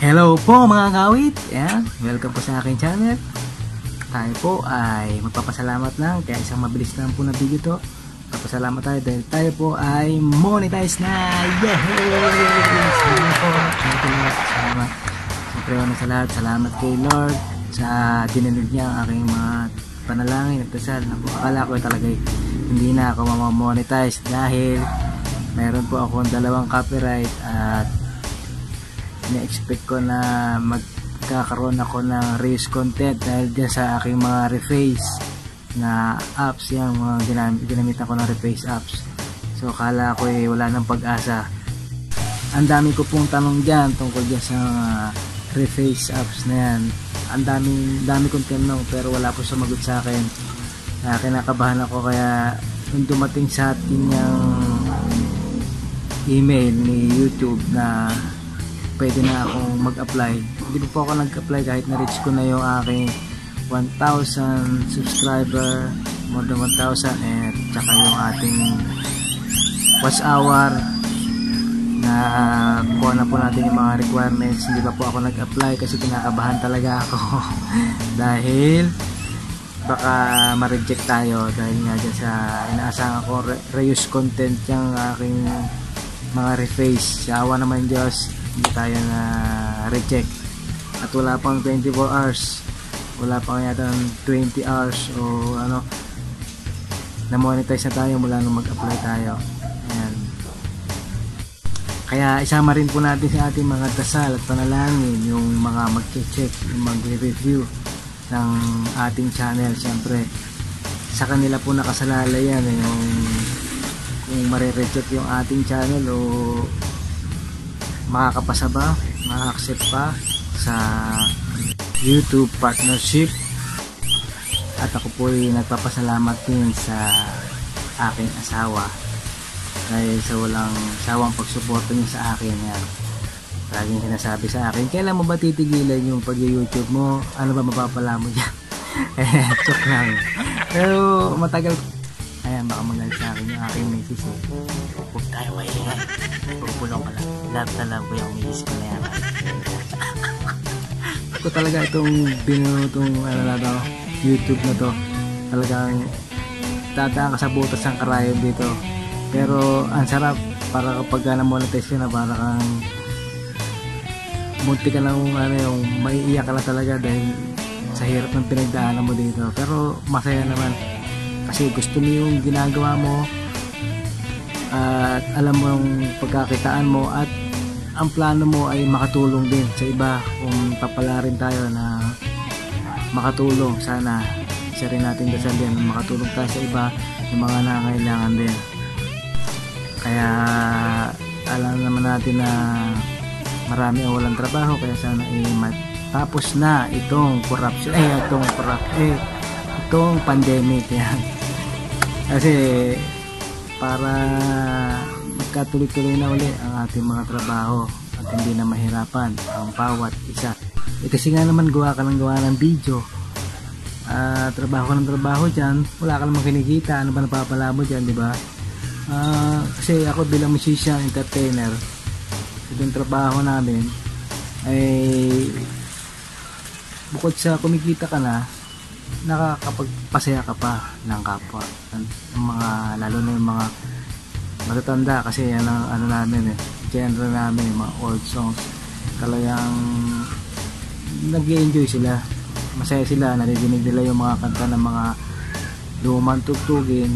Hello po mga kawit! Yan, welcome po sa aking channel. Tayo po ay magpapasalamat lang kaya isang mabilis lang po na video to. Magpapasalamat tayo dahil tayo po ay monetize na! Yay! Salamat po! Salamat! Salamat! Siyempre una sa lahat, salamat kay Lord sa dinilig niya ang aking mga panalangin at dasal. Akala ko talaga eh, hindi na ako mamamonetize dahil meron po akong dalawang copyright at na-expect ko na magkakaroon ako ng race content dahil dyan sa aking mga reface na apps. Yan mga ginamit, ginamitan ko ng reface apps. So kala ko eh wala nang pag-asa. Ang dami ko pong tanong dyan tungkol dyan sa mga reface apps na yan. Ang daming dami kong tinanong pero wala po sumagot sa akin. Na kinakabahan ako kaya nung dumating sa atin yung email ni YouTube na pwede na akong mag-apply. Hindi pa po ako nag-apply kahit na-reach ko na yung aking 1,000 subscriber, more than 1,000 and tsaka yung ating watch hour na kuha na po natin yung mga requirements. Hindi pa po ako nag-apply kasi kinakabahan talaga ako dahil baka ma-reject tayo dahil nga dyan sa inaasahan ko re reuse content yung aking mga reface. Sa naman Diyos, hindi tayo na reject. At wala pang 24 hours. Wala pang yata 20 hours o ano. Na monetize na tayo mula nung mag-apply tayo. Ayan. Kaya isama rin po natin sa ating mga dasal at panalangin yung mga mag-check yung mag-review ng ating channel. Syempre sa kanila po nakasalalay yan eh, yung kung mare-reject yung ating channel o makakapasa ba maka-accept pa sa YouTube partnership? At ako po ay nagpapasalamat din sa aking asawa dahil sa walang sawang pagsuporta niya sa akin yan. Laging sinasabi sa akin kailan mo ba titigilan yung pag-youtube mo? Ano ba mapapala mo dyan? Eh joke lang. Pero matagal yung aking misis eh huwag tayo maingay. Pupulong ka lang love na love ko yung misis ko na yan. Ko talaga itong binuno itong ano na to youtube na to. Talagang tataan ka sa butas ng karayon dito. Pero ang sarap para kapag ka na-monetize na para kang munti ka lang ano yung maiiyak ka lang talaga dahil sa hirap ng pinagdaanan mo dito. Pero masaya naman. Kasi gusto mo yung ginagawa mo at alam mo yung pagkakitaan mo at ang plano mo ay makatulong din sa iba. Kung papala rin tayo na makatulong sana isa rin natin dasal din makatulong tayo sa iba yung mga nangangailangan din. Kaya alam naman natin na marami ang walang trabaho kaya sana ay matapos na itong corruption eh itong corrupt eh itong pandemic yan. Kasi para magkatuloy-tuloy na uli ang ating mga trabaho at hindi na mahirapan ang bawat isa. Eh, kasi nga naman gawa ka ng gawa ng video. Uh, trabaho ka ng trabaho dyan wala ka namang kinikita ano ba napapala mo dyan di ba? Uh, kasi ako bilang musician entertainer itong trabaho namin ay bukod sa kumikita ka na nakakapagpasaya ka pa ng kapwa. Ng, mga lalo na yung mga matatanda kasi yan ang ano namin eh genre namin yung mga old songs. Talagang nag enjoy sila. Masaya sila naridinig nila yung mga kanta ng mga lumang tugtugin.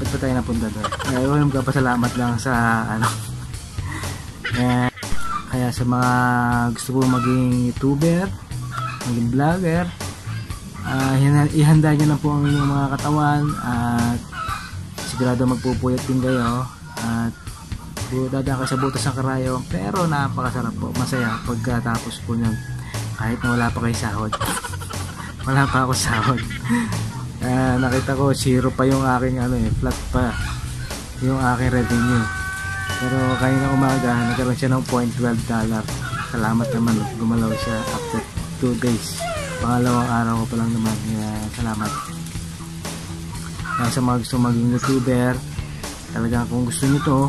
Ba't pa tayo napunta doon? Ngayon magpapasalamat lang sa ano. Eh, kaya sa mga gusto po maging youtuber maging vlogger uh, ihanda nyo na po ang inyong mga katawan at sigurado magpupuyat din kayo at dadaan kayo sa butas ng karayo pero napakasarap po masaya pagkatapos po nyan kahit na wala pa kayo sahod. Wala pa ako sahod. Uh, nakita ko zero pa yung aking ano eh flat pa yung aking revenue. Pero kayo na umaga nagkaroon siya ng 0.12 dollar. Salamat naman gumalaw siya after 2 days pangalawang araw ko pa lang naman kaya salamat kaya sa mga gusto maging youtuber talagang kung gusto nyo to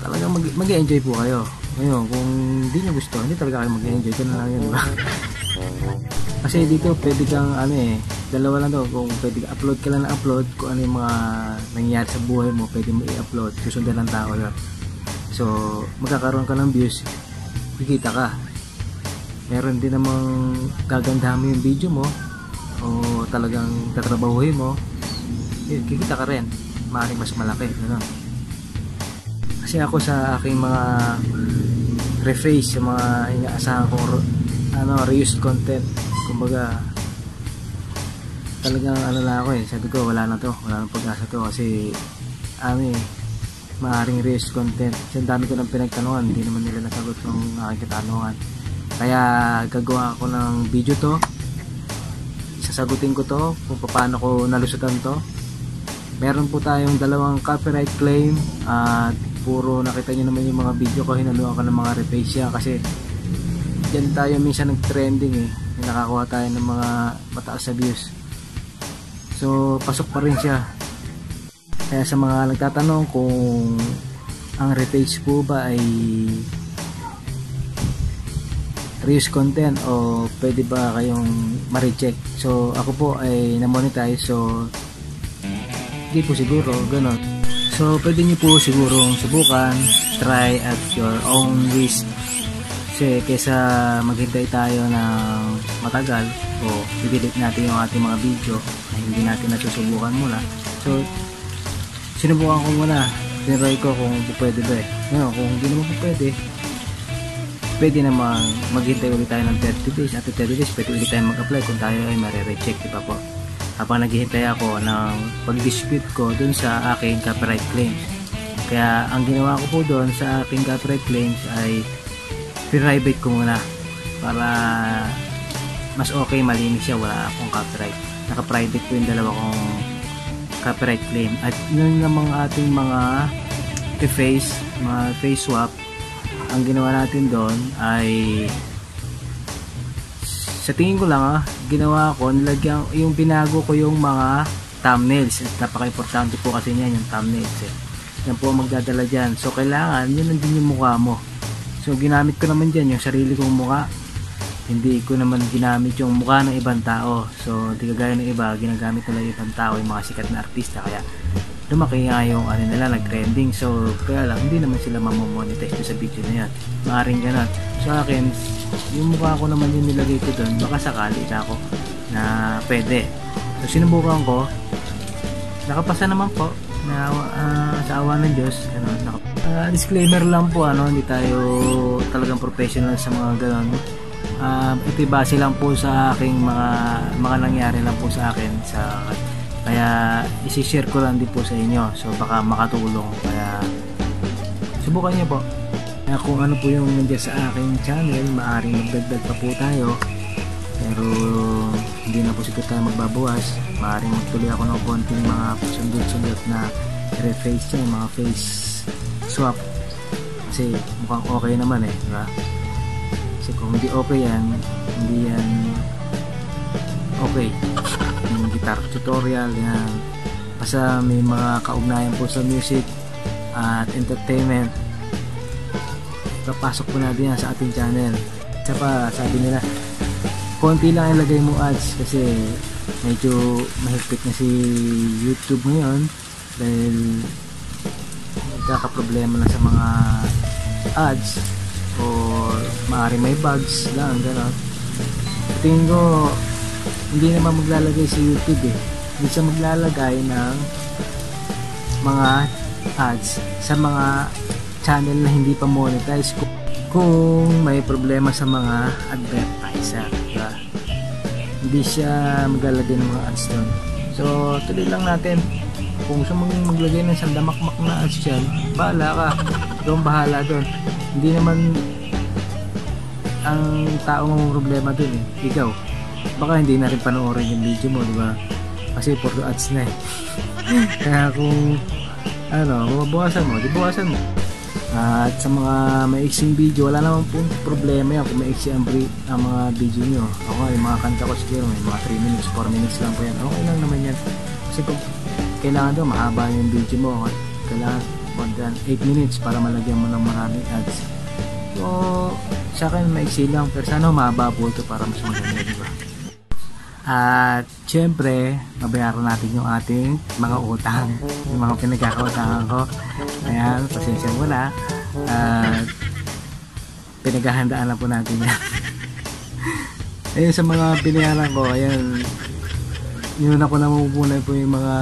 talagang mag-enjoy mag po kayo Ngayon, kung hindi nyo gusto, hindi talaga kayo mag-enjoy. Ganun lang yun? Kasi dito, pwede kang, ano eh, dalawa lang to. Kung pwede ka upload ka lang na upload, kung ano yung mga nangyayari sa buhay mo, pwede mo i-upload. Susundan ng tao yun. So, magkakaroon ka ng views, kikita ka. Meron din namang gagandahan yung video mo, o talagang tatrabahuhin mo, yun, kikita ka rin. Maaaring mas malaki. Ano? Kasi ako sa aking mga rephrase, sa mga inaasahan kong ano, reused content, kumbaga, talagang ano na ako eh, sabi ko wala na to, wala na pag-asa to kasi ano eh, maaring reused content. Kasi dami ko ng pinagtanungan, hindi naman nila nasagot yung aking katanungan. Kaya gagawa ako ng video to, sasagutin ko to kung paano ko nalusutan to. Meron po tayong dalawang copyright claim at puro nakita nyo naman yung mga video ko. Hinaluan ka ng mga repasia kasi dyan tayo minsan nag-trending eh. Nakakuha tayo ng mga mataas na views. So pasok pa rin siya. Kaya sa mga nagtatanong kung ang repage po ba ay reuse content o pwede ba kayong ma-reject so ako po ay na-monetize so hindi po siguro ganun so pwede nyo po siguro subukan try at your own risk. Kasi kesa maghintay tayo ng matagal o i-delete natin yung ating mga video na hindi natin natusubukan muna. So sinubukan ko muna. Tinry ko kung pwede ba eh. Ngayon kung hindi naman pwede pwede naman maghintay ulit tayo ng 30 days after 30 days pwede ulit tayo mag-apply kung tayo ay mare-reject diba po habang naghihintay ako ng pag-dispute ko dun sa aking copyright claims. Kaya ang ginawa ko po doon sa aking copyright claims ay private ko muna para mas okay malinis siya wala akong copyright. Naka-private po yung dalawa kong copyright claim. At yun namang ating mga face, mga face swap, ang ginawa natin doon ay sa tingin ko lang ah, ginawa ko, nilagyan, yung binago ko yung mga thumbnails. Napaka-importante po kasi niyan yung thumbnails eh. Yan po ang magdadala dyan. So, kailangan, yun nandun yung mukha mo. So, ginamit ko naman dyan yung sarili kong mukha. Hindi ko naman ginamit yung mukha ng ibang tao. So, hindi kagaya ng iba, ginagamit nila yung ibang tao, yung mga sikat na artista. Kaya, lumaki nga yung ano nila, nag-trending. So, kaya lang, hindi naman sila mamomonetize sa video na yan. Maaring ganun. Sa akin, yung mukha ko naman yung nilagay ko doon baka sakali na ako na pwede so sinubukan ko nakapasa naman po na uh, sa awa ng Diyos naka, uh, disclaimer lang po ano hindi tayo talagang professional sa mga ganun uh, ito base lang po sa aking mga mga nangyari lang po sa akin sa kaya isi-share ko lang din po sa inyo so baka makatulong kaya subukan niyo po kaya kung ano po yung nandiyan sa aking channel, maaring magdagdag pa po tayo. Pero hindi na po siguro tayo magbabawas. Maaring magtuloy ako ng konting mga sundot-sundot na reface yan, mga face swap. Kasi mukhang okay naman eh, di ba? Kasi kung hindi okay yan, hindi yan okay. Yung guitar tutorial, yan. Basta may mga kaugnayan po sa music at entertainment papasok po natin yan sa ating channel tsaka sabi nila konti lang ilagay mo ads kasi medyo mahigpit na si youtube ngayon dahil nagkakaproblema na sa mga ads or maaari may bugs lang gano'n tingin ko hindi naman maglalagay si youtube eh. Hindi siya maglalagay ng mga ads sa mga channel na hindi pa monetize kung may problema sa mga advertiser diba? hindi siya maglalagay ng mga ads doon. So tuloy lang natin. Kung gusto mong maglagay ng sandamakmak na ads dyan bahala ka. Doon bahala doon. Hindi naman ang tao mong problema doon eh. Ikaw baka hindi na rin panoorin yung video mo di ba kasi puro ads na eh kaya kung ano, buwasan mo, di buwasan mo at sa mga maiksing video, wala naman pong problema yan kung maiksi ang, ang mga video nyo. Ako yung mga kanta ko siguro may mga 3 minutes, 4 minutes lang po yan. Okay lang naman yan. Kasi kung kailangan daw mahaba yung video mo, kailangan more than 8 minutes para malagyan mo ng maraming ads. So, sa akin maiksi lang pero sana humaba po ito para mas maganda, di ba? At syempre, mabayaran natin yung ating mga utang, yung mga pinagkakautangan ko. Ayan, pasensya mo na. At pinaghahandaan na po natin yan. ayun sa mga binayaran ko, ayan, yun ako namumupunay po yung mga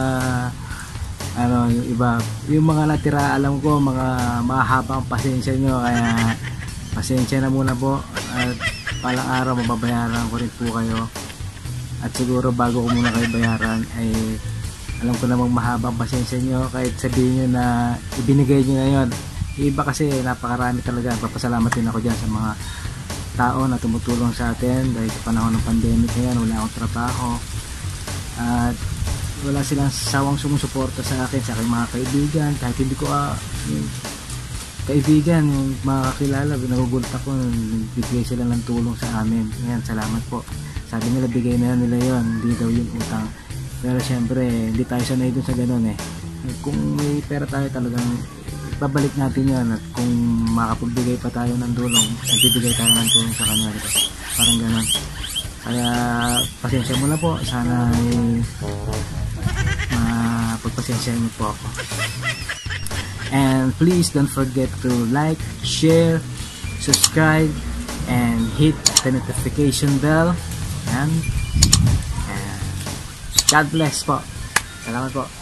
ano, yung iba, yung mga natira, alam ko, mga mahabang pasensya nyo, kaya pasensya na muna po at palang araw mababayaran ko rin po kayo at siguro bago ko muna kayo bayaran ay alam ko namang mahabang pasensya nyo kahit sabihin nyo na ibinigay nyo na yun. Iba kasi napakarami talaga. Papasalamat din ako dyan sa mga tao na tumutulong sa atin dahil sa panahon ng pandemic ngayon wala akong trabaho. At wala silang sawang sumusuporta sa akin sa aking mga kaibigan. Kahit hindi ko ah, yung kaibigan yung mga kakilala nagugulat ako nagbigay sila ng tulong sa amin. Yan salamat po sabi nila bigay na nila yon hindi daw yung utang. Pero syempre hindi tayo sanay dun sa ganun eh. Kung may pera tayo talagang babalik natin yan at kung makapagbigay pa tayo ng tulong nagbibigay tayo ng tulong sa kanila diba? parang ganun. Kaya pasensya mo na po. Sana ay mapagpasensya niyo po ako. And please don't forget to like share subscribe and hit the notification bell Ayan. Ayan. God bless po. Salamat po.